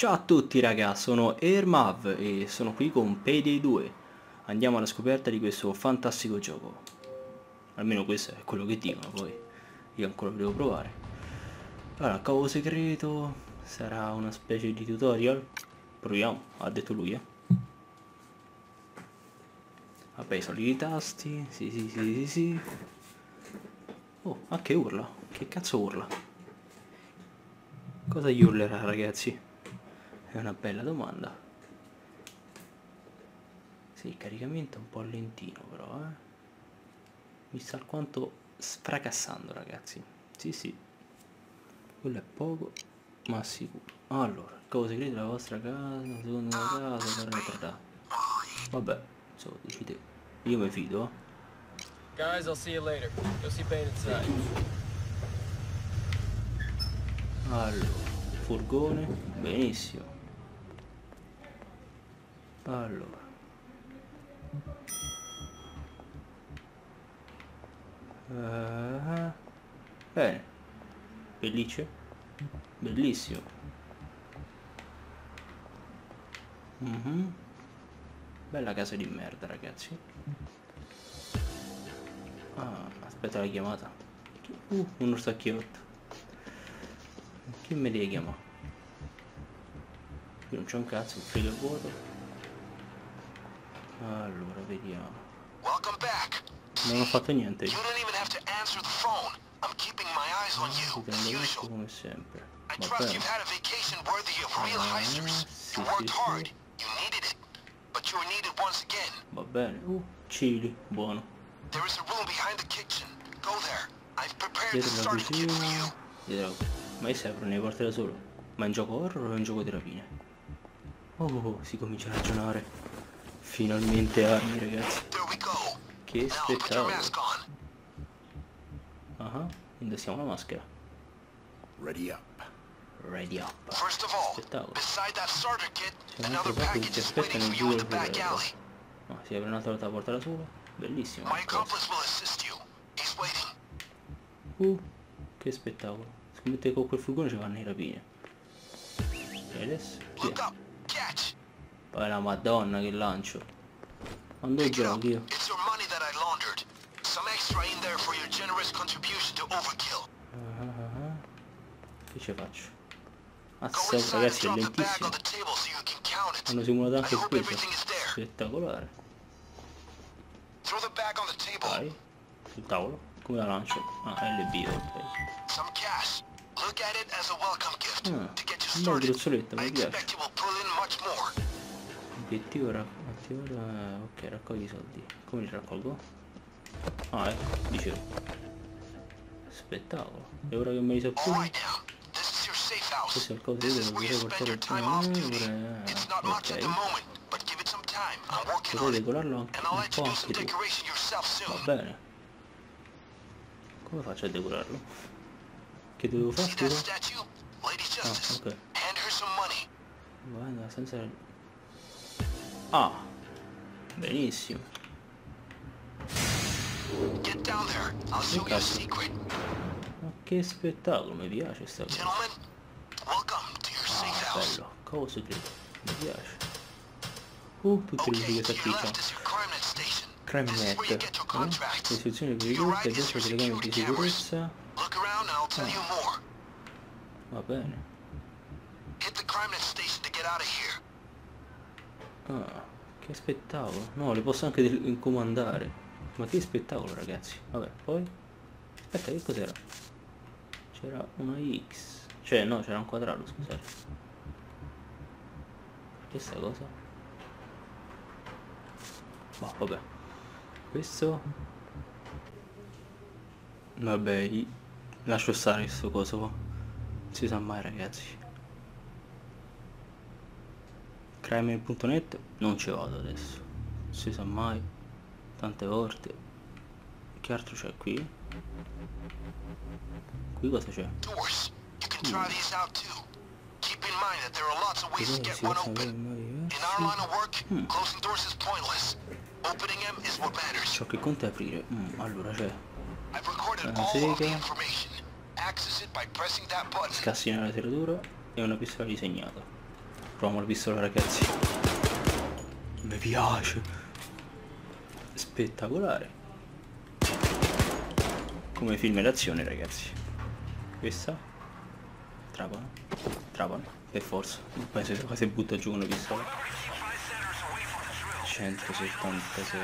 Ciao a tutti ragazzi, sono Airmav e sono qui con Payday 2 Andiamo alla scoperta di questo fantastico gioco. Almeno questo è quello che dicono, poi. Io ancora lo devo provare. Allora, cavo segreto sarà una specie di tutorial. Proviamo, ha detto lui eh. Vabbè, i soliti tasti, sì sì sì sì sì. Oh, ma che urla? Che cazzo urla? Cosa gli urlerà ragazzi? È una bella domanda. Sì, il caricamento è un po' lentino però, eh. Mi sta alquanto sfracassando, ragazzi. Sì, sì. Quello è poco, ma sicuro. Allora, cavo segreto della vostra casa, secondo la casa, tarà, Vabbè, insomma, decide. Io mi fido. Guys, I'll see you later. Go see Bane inside. Allora, furgone, benissimo allora. Uh, bene. Pellicce bellissimo. Mm -hmm. bella casa di merda ragazzi. Ah, aspetta la chiamata. Uh, un orsacchiotto chi me devi chiamare qui non c'è un cazzo un frigo vuoto allora, vediamo. Non ho fatto niente. Io. Ah, come sempre. Va bene. Ah, sì, sì, sì. Va bene. Uh, chili, buono. Dietro la cucina. Dietro. Ma io sempre ne porta da solo. Ma è un gioco horror o è un gioco di rapine? Oh, oh, oh, si comincia a ragionare. Finalmente armi ragazzi. Che spettacolo. Ah, uh -huh. indossiamo la maschera. Ready up. Ready up. Spettacolo. C'è un altro pacco che ci aspetta nel giro del No, ah, si apre un'altra volta la porta da sola. Bellissimo. Uh, che spettacolo. Scommetto che con quel furgone ci vanno i rapine. E adesso? Chi è? Poi la madonna che lancio. Quando giochi io? Che ci faccio? Mazza ragazzi è lentissimo. Hanno simulato anche peso. Spettacolare. Vai. Sul tavolo. Come la lancio? Ah, LB, ok. Ah, un bel gruzzoletto, mi piace. Obiettivo attivare... ok, raccogli i soldi. Come li raccolgo? Ah, ecco, dicevo. Spettacolo. E ora che me li so più... Questo è il coso di dovrei portare il primo ok. Potrei decorarlo anche un po' anche tu. Va bene. Come faccio a decorarlo? Che devo fare? Ah, ok. Guarda, senza... Ah, benissimo. Che Ma che spettacolo, mi piace sta cosa. Ah, bello, cavo segreto, mi piace. Uh, tutte le musiche salsiccia. Crime net. Eh? Istruzioni per i gruppi, adesso telecamere di sicurezza. Ah. Va bene. Hit the crime net station to get out of here. Ah, che spettacolo. No, le posso anche comandare. Ma che spettacolo, ragazzi. Vabbè, poi... Aspetta, che cos'era? C'era una X. Cioè, no, c'era un quadrato, scusate. Questa cosa? Boh, vabbè. Questo... Vabbè, lascio stare questo coso qua. Non si sa mai, ragazzi. Crime.net non ci vado adesso. Non si sa mai. Tante volte. Che altro c'è qui? qui cosa c'è? Mm. Mm. Ciò che conta è aprire. Mm, allora c'è. Una sega, scassi nella serratura e una pistola disegnata. Proviamo la pistola ragazzi. Mi piace. Spettacolare. Come film d'azione ragazzi. Questa. Trapano. Trapano. Per forza. Non penso che si butta giù una pistola. 177.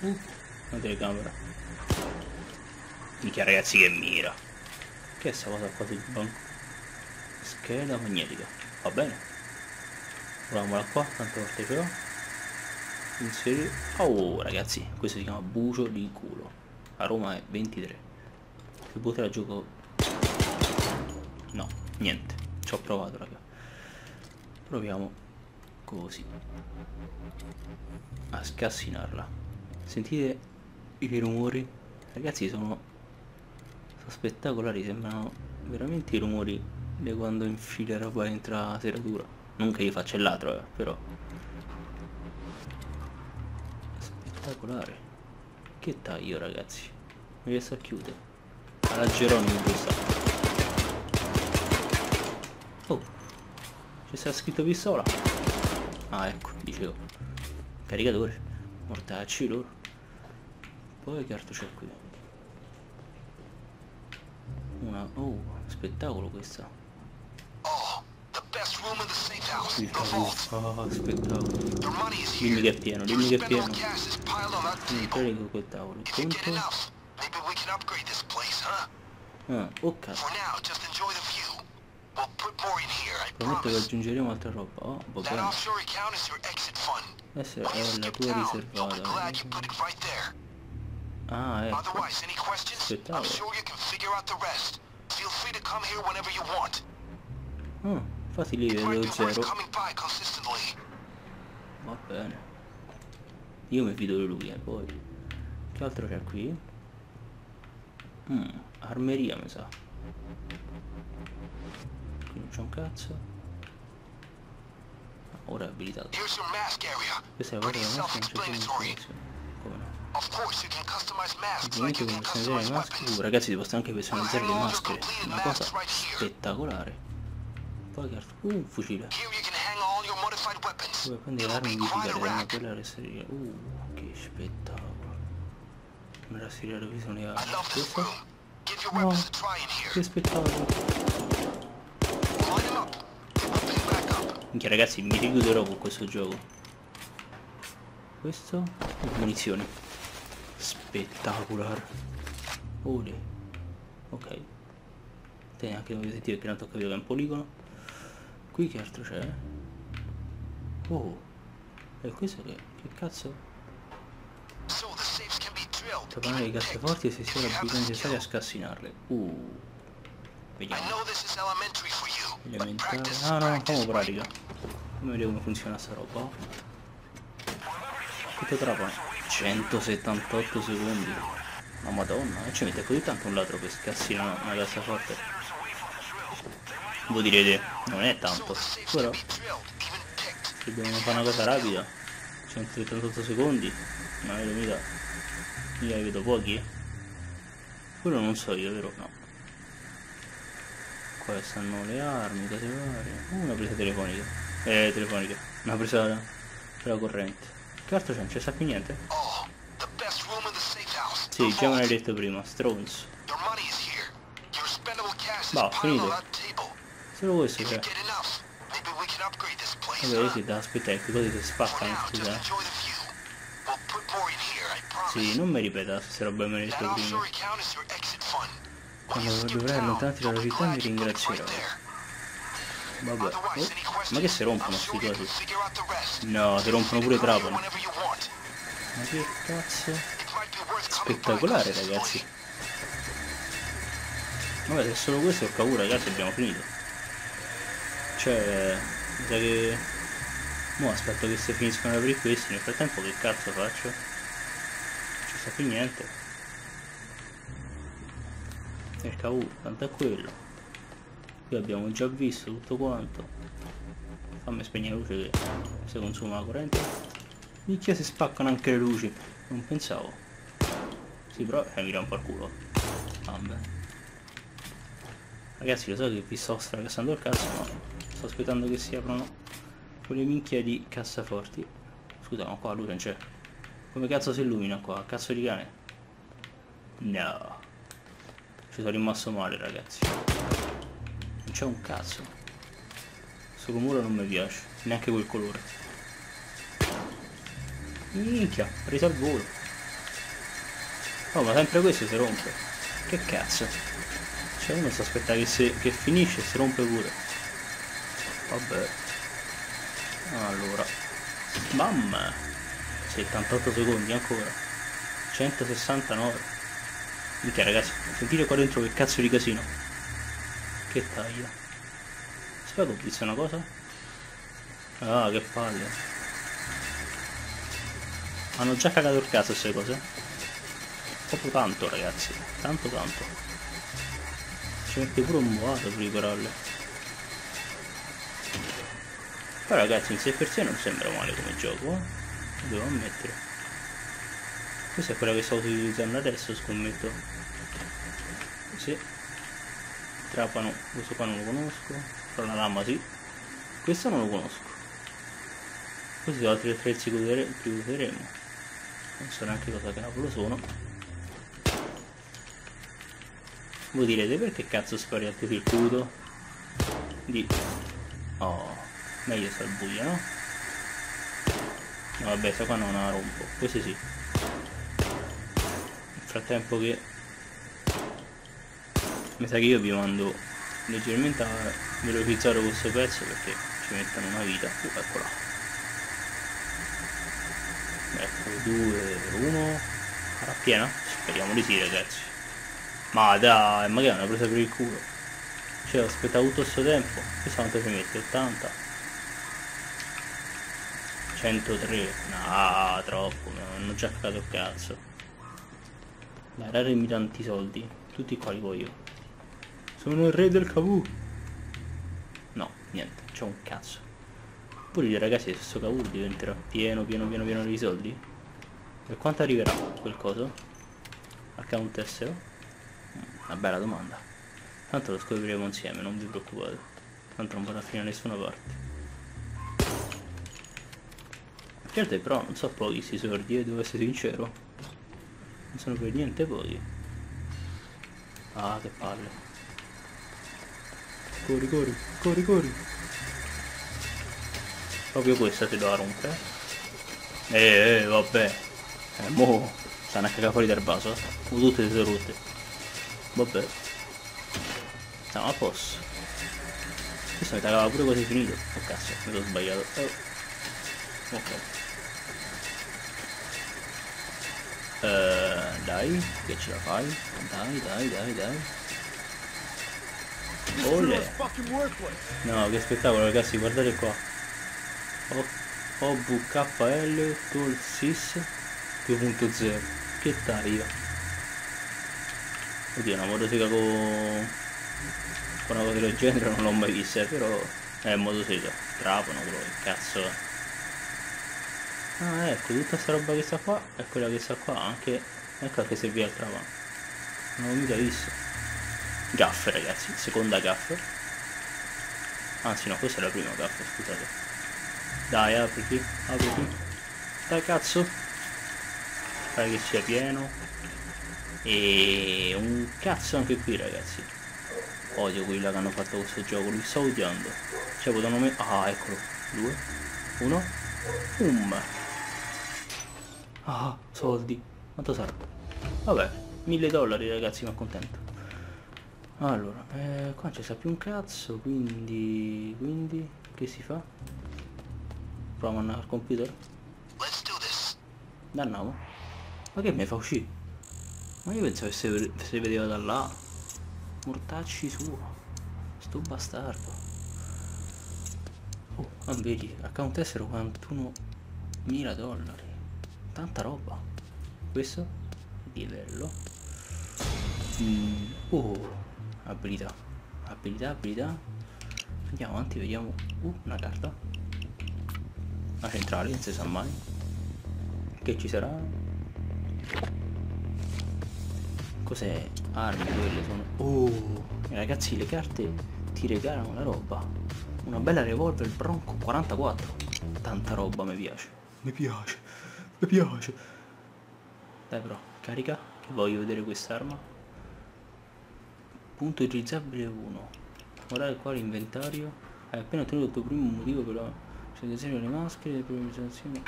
Uh, una telecamera. Mica ragazzi che mira. Che è sta cosa qua sul banco? Scheda magnetica. Va bene. Proviamola qua, tante volte ce l'ho. Inserire. Oh ragazzi, questo si chiama bucio di culo. A Roma è 23. Se potrà gioco. No, niente. Ci ho provato raga. Proviamo così. A scassinarla. Sentite i rumori? Ragazzi sono sono spettacolari, sembrano veramente i rumori di quando infila roba dentro la serratura. Non che io faccia il ladro, eh, però. Spettacolare. Che taglio ragazzi. Mi riesco a chiudere. Alla Geronimo questa. Oh. Ci sta scritto pistola. Ah ecco, dicevo. Caricatore. Mortacci loro. Poi che altro c'è qui? Una... Oh, spettacolo questa. Il tavolo. Oh, spettacolo. Dimmi che è pieno, dimmi che è pieno. Non carico quel tavolo. Conto. Ah, oh cazzo. Prometto che aggiungeremo altra roba. Oh, va bene. Questa è la tua riservata. Ah, ecco. Aspettavo. Ah, infatti lì vedo zero. Va bene. Io mi fido di lui, eh, poi. Che altro c'è qui? Mm, armeria mi sa. Qui non c'è un cazzo. Ora è abilitato. Questa è la cosa che non c'è più informazione. Come no? Ovviamente come personalizzare le maschere. Uh, ragazzi, si possono anche personalizzare le maschere. Una cosa spettacolare. Altro? Uh, un fucile. Dove prendi le armi modificate da quella restare. Uh, che spettacolo. Una rastrillare visione Questo? No, che spettacolo. Minchia ragazzi, mi richiuderò con questo gioco. Questo? Munizioni spettacolare Ole. ok te neanche non sentire che tanto ho capito che è un poligono qui che altro c'è? Oh e questo che, che cazzo? Tapanare i cassaforti e se si ora bisogna necessario a scassinarle. Uh. Vediamo. Elementare. Ah no facciamo pratica. Come vedere come funziona sta roba. Tutto trapano 178 secondi. Ma madonna e ci mette così tanto un ladro per scassare una cassaforte voi direte non è tanto. Però dobbiamo fare una cosa rapida. 178 secondi. Ma vedo mica mica vedo pochi. Quello non so io vero? No. Qua stanno le armi cose varie. Uh, una presa telefonica. Eh telefonica. Una presa per la corrente. Che altro c'è? Non c'è sta più niente? Sì, già me l'hai detto prima, stronzo. Boh, finito. Solo questo c'è. Vabbè, sì, da aspettare, che cose si spaccano, scusa. Sì, non mi ripeta queste robe me le detto prima. Quando dovrai allontanarti dalla città mi ringrazierò. Vabbè, oh, ma che si rompono sti cosi? No, si rompono pure i trapani. Ma che cazzo? Spettacolare ragazzi. Vabbè se è solo questo ho paura ragazzi abbiamo finito. Cioè, mi sa che... Mo aspetto che si finiscono per questi, nel frattempo che cazzo faccio? Non ci sta più niente. Il cavolo, tanto è quello. Qui abbiamo già visto tutto quanto. Fammi spegnere la luce che si consuma la corrente. Minchia si spaccano anche le luci. Non pensavo. Sì, però eh, mi un po' il culo. Vabbè. Ragazzi, lo so che vi sto stracassando il cazzo, ma sto aspettando che si aprono quelle minchia di cassaforti. Scusa, ma qua lui non c'è. Come cazzo si illumina qua? Cazzo di cane? No. Ci sono rimasto male ragazzi. Non c'è un cazzo. Questo muro non mi piace. Neanche quel colore. Minchia, presa al volo. Oh, ma sempre questo si rompe. Che cazzo? Cioè uno si aspetta che, se, che finisce e si rompe pure. Vabbè. Allora. Mamma. 78 secondi ancora. 169. Mica ragazzi, sentite qua dentro che cazzo di casino. Che taglia. Aspetta, ho visto una cosa? Ah, che palle. Hanno già cagato il cazzo queste cose. Proprio tanto ragazzi, tanto tanto. Ci mette pure un boato per ripararle. Però ragazzi in sé per sé non sembra male come gioco, eh? Devo ammettere. Questa è quella che sto utilizzando adesso, scommetto. Sì. Trapano, questo qua non lo conosco. Però la lama sì. Questo non lo conosco. Questi sono altri attrezzi che useremo. Non so neanche cosa cavolo sono. Voi direte perché cazzo spari al circuito? Di... Oh, meglio sta al buio, no? Vabbè, questa qua non la rompo. Questo sì. Frattempo che mi sa che io vi mando leggermente a velocizzare questo pezzo perché ci mettono una vita. Uh, eccola ecco 2 1 sarà piena? Speriamo di sì ragazzi. Ma dai ma che è una presa per il culo. Cioè ho aspettato tutto questo tempo. Questo quanto ci mette 80 103 no troppo mi hanno già cagato il cazzo Dararmi tanti soldi. Tutti qua li voglio. Sono il re del cavù. No, niente, c'ho un cazzo. Pure dire ragazzi se questo cavù diventerà pieno pieno pieno pieno di soldi. Per quanto arriverà quel coso? Account tessero? Una bella domanda. Tanto lo scopriremo insieme, non vi preoccupate. Tanto non vorrà finire da nessuna parte. Certo però non so pochi questi sordi, devo essere sincero. Non sono per niente poi ah che palle. Corri corri corri corri. Proprio questa ti do a rompere eh eh vabbè. Eh mo stanno a cagare fuori dal vaso. O tutte le rotte. Vabbè. Siamo a posto. Questo mi cagava pure quasi finito. Oh cazzo mi sono sbagliato. Oh. Ok Uh, dai, che ce la fai? Dai, dai, dai, dai. Ole. No, che spettacolo ragazzi, guardate qua. OVKL Tool Sys 2.0. Che taglio. Oddio, una motosega con... con una cosa del genere non l'ho mai vista, però è motosega. Trapano quello che cazzo è. Ah ecco, tutta questa roba che sta qua è quella che sta qua anche. Ecco che serviva il travano. Non l'ho mica visto. Gaffe ragazzi, seconda gaffe. Anzi no, questa è la prima gaffe, scusate. Dai, apriti, apriti. Dai cazzo. Fai che sia pieno. E un cazzo anche qui ragazzi. Odio quelli che hanno fatto questo gioco, li sto odiando. Cioè potevano mettere... Ah, eccolo. Due. Uno. Um. Ah, soldi. Quanto sarà? Vabbè, mille dollari ragazzi, ma contento. Allora, eh, qua non ci sta più un cazzo, quindi... Quindi, che si fa? Proviamo al computer? Danniamo. Ma che mi fa uscire? Ma io pensavo che se, se vedeva da là. Mortacci suo. Sto bastardo. Oh, ah, vedi, account essere 41.000 dollari tanta roba questo livello mm. oh abilità abilità abilità andiamo avanti vediamo uh, una carta una centrale non si sa mai che ci sarà cos'è armi quelle sono oh ragazzi le carte ti regalano la roba. Una bella revolver Bronco 44. Tanta roba mi piace. Mi piace. Mi piace. Dai però, carica, che voglio vedere quest'arma. Punto utilizzabile 1. Guardate qua l'inventario. Hai appena ottenuto il tuo primo motivo per la presentazione delle maschere e presentazione.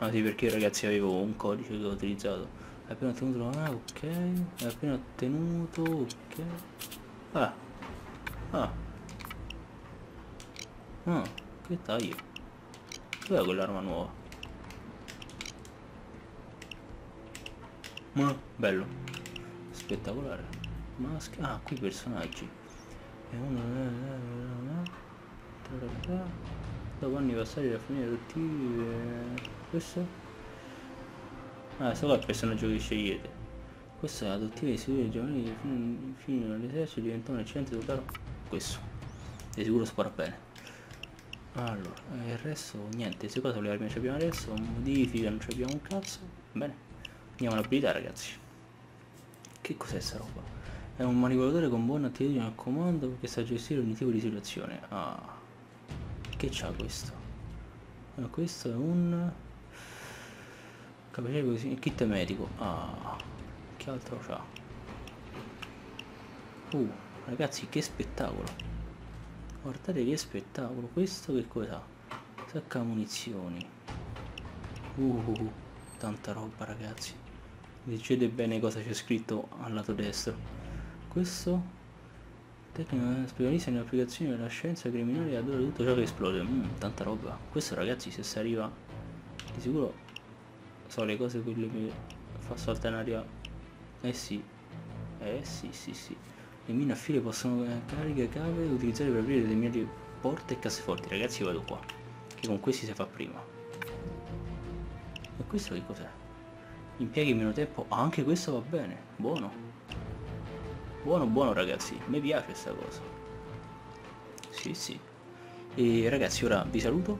Ah sì, perché ragazzi avevo un codice che ho utilizzato. Hai appena ottenuto la... Ah, ok. Hai appena ottenuto... Ok. Ah. Ah. Ah, che taglio. Dov'è quell'arma nuova? Ma, bello. Spettacolare. Maschera. Ah, qui personaggi. E uno... Dopo anni passati la famiglia adottive... Questo? Ah, questo è il personaggio che scegliete. Questo è adottivo di sicuro giovanili fino all'esercito diventa un eccellente soldato. Questo. Di sicuro spara bene. Allora, il resto niente, se cosa le armi ci abbiamo adesso, modifica non ci abbiamo un cazzo. Bene. Andiamo all'abilità ragazzi. Che cos'è sta roba? È un manipolatore con buona attitudine al comando che sa gestire ogni tipo di situazione. Ah. Che c'ha questo? Allora, questo è un... Capire così, il kit medico. Ah. Che altro c'ha? Uh, ragazzi, che spettacolo. Guardate che spettacolo. Questo che cosa? Sacca munizioni. Uh, tanta roba ragazzi leggete bene cosa c'è scritto al lato destro. Questo tecnica specialista in applicazione della scienza criminale adora tutto ciò che esplode. Mm, tanta roba. Questo ragazzi se si arriva di sicuro sono le cose quelle che fa saltare in aria eh sì. Eh sì sì sì. Le mine a file possono cariche cave utilizzare per aprire determinate porte e casseforti. Ragazzi vado qua che con questi si fa prima. E questo che cos'è? Impieghi meno tempo anche questo va bene. Buono. Buono buono ragazzi. Mi piace questa cosa. Sì sì. E ragazzi ora vi saluto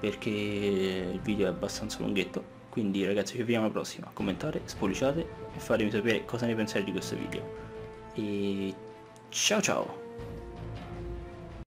perché il video è abbastanza lunghetto. Quindi ragazzi ci vediamo alla prossima. Commentate spolliciate e fatemi sapere cosa ne pensate di questo video. E ciao ciao